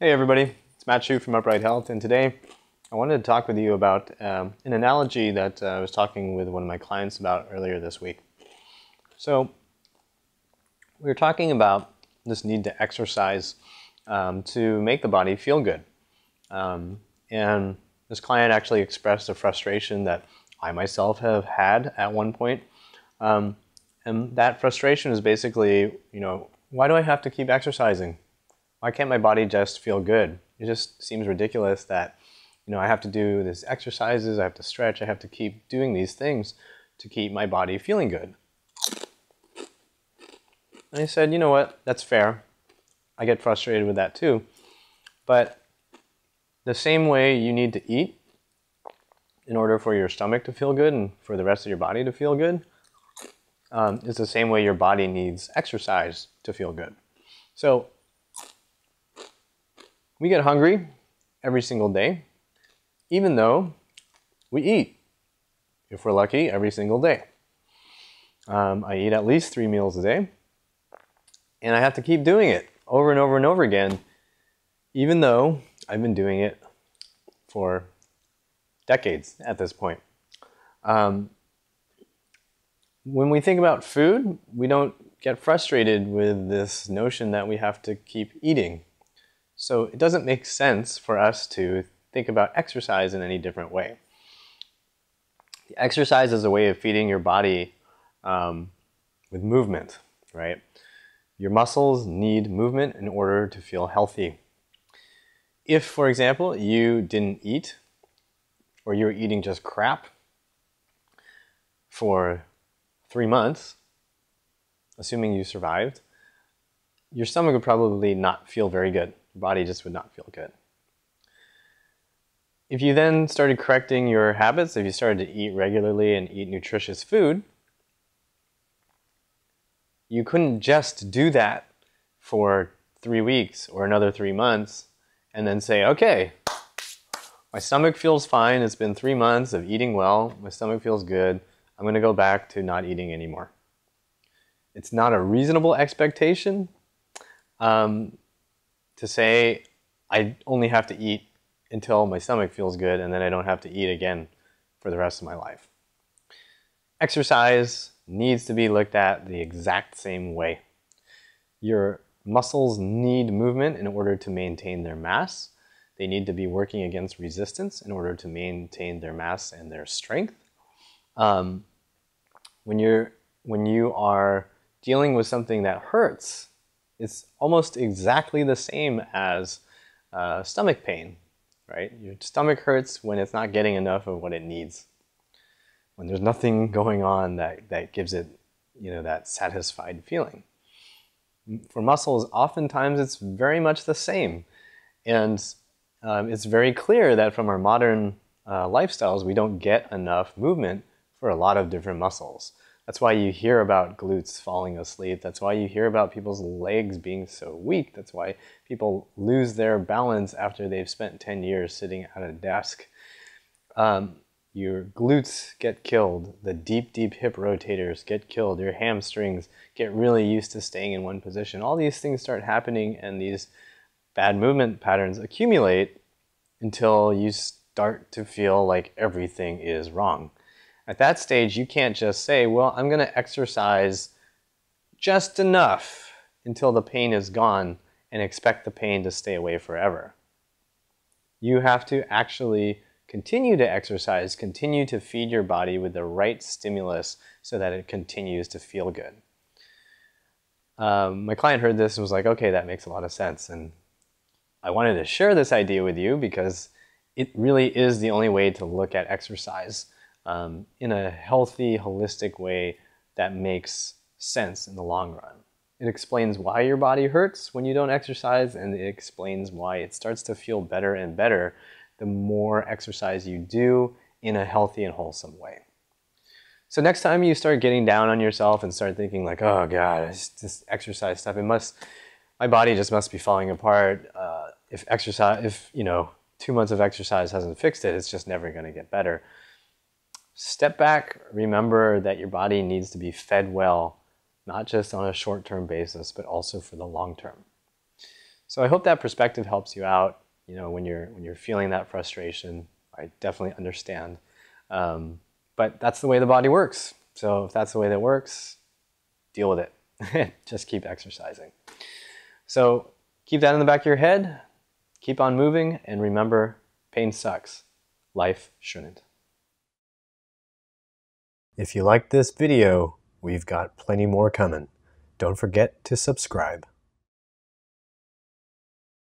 Hey everybody, it's Matt Hsu from Upright Health, and today I wanted to talk with you about um, an analogy that uh, I was talking with one of my clients about earlier this week. So, we were talking about this need to exercise um, to make the body feel good. Um, and this client actually expressed a frustration that I myself have had at one point. Um, and that frustration is basically, you know, why do I have to keep exercising? Why can't my body just feel good? It just seems ridiculous that, you know, I have to do these exercises, I have to stretch, I have to keep doing these things to keep my body feeling good. And I said, you know what, that's fair. I get frustrated with that too. But the same way you need to eat in order for your stomach to feel good and for the rest of your body to feel good, um, is the same way your body needs exercise to feel good. So we get hungry every single day, even though we eat, if we're lucky, every single day. Um, I eat at least three meals a day, and I have to keep doing it over and over and over again, even though I've been doing it for decades at this point. Um, when we think about food, we don't get frustrated with this notion that we have to keep eating so it doesn't make sense for us to think about exercise in any different way. Exercise is a way of feeding your body um, with movement, right? Your muscles need movement in order to feel healthy. If, for example, you didn't eat or you were eating just crap for three months, assuming you survived, your stomach would probably not feel very good your body just would not feel good. If you then started correcting your habits, if you started to eat regularly and eat nutritious food, you couldn't just do that for three weeks or another three months and then say, okay, my stomach feels fine. It's been three months of eating well. My stomach feels good. I'm going to go back to not eating anymore. It's not a reasonable expectation. Um, to say I only have to eat until my stomach feels good and then I don't have to eat again for the rest of my life. Exercise needs to be looked at the exact same way. Your muscles need movement in order to maintain their mass. They need to be working against resistance in order to maintain their mass and their strength. Um, when you're when you are dealing with something that hurts, it's almost exactly the same as uh, stomach pain, right? Your stomach hurts when it's not getting enough of what it needs. When there's nothing going on that, that gives it, you know, that satisfied feeling. For muscles, oftentimes it's very much the same. And um, it's very clear that from our modern uh, lifestyles, we don't get enough movement for a lot of different muscles. That's why you hear about glutes falling asleep. That's why you hear about people's legs being so weak. That's why people lose their balance after they've spent 10 years sitting at a desk. Um, your glutes get killed. The deep, deep hip rotators get killed. Your hamstrings get really used to staying in one position. All these things start happening, and these bad movement patterns accumulate until you start to feel like everything is wrong. At that stage, you can't just say, well, I'm going to exercise just enough until the pain is gone and expect the pain to stay away forever. You have to actually continue to exercise, continue to feed your body with the right stimulus so that it continues to feel good. Um, my client heard this and was like, okay, that makes a lot of sense. And I wanted to share this idea with you because it really is the only way to look at exercise um, in a healthy, holistic way that makes sense in the long run. It explains why your body hurts when you don't exercise, and it explains why it starts to feel better and better the more exercise you do in a healthy and wholesome way. So next time you start getting down on yourself and start thinking like, oh God, this exercise stuff, it must, my body just must be falling apart. Uh, if exercise, if you know, two months of exercise hasn't fixed it, it's just never going to get better. Step back, remember that your body needs to be fed well, not just on a short term basis, but also for the long term. So I hope that perspective helps you out. You know, when you're when you're feeling that frustration, I definitely understand. Um, but that's the way the body works. So if that's the way that works, deal with it. Just keep exercising. So keep that in the back of your head. Keep on moving, and remember, pain sucks. Life shouldn't. If you liked this video, we've got plenty more coming. Don't forget to subscribe.